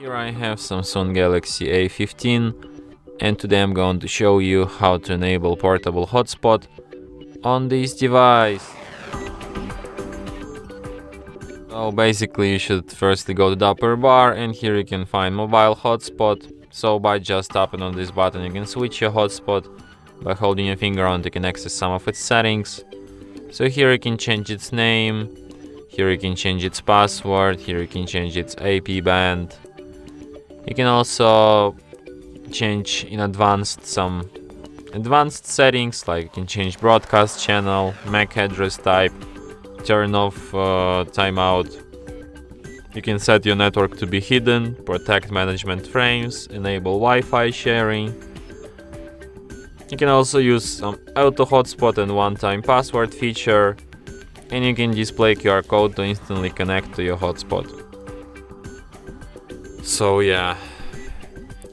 Here I have Samsung Galaxy A15 and today I'm going to show you how to enable portable hotspot on this device. So basically you should firstly go to the upper bar and here you can find mobile hotspot. So by just tapping on this button you can switch your hotspot. By holding your finger on you can access some of its settings. So here you can change its name, here you can change its password, here you can change its AP band. You can also change in advanced some advanced settings like you can change broadcast channel, MAC address type, turn off uh, timeout. You can set your network to be hidden, protect management frames, enable Wi-Fi sharing. You can also use some auto hotspot and one-time password feature and you can display QR code to instantly connect to your hotspot. So yeah,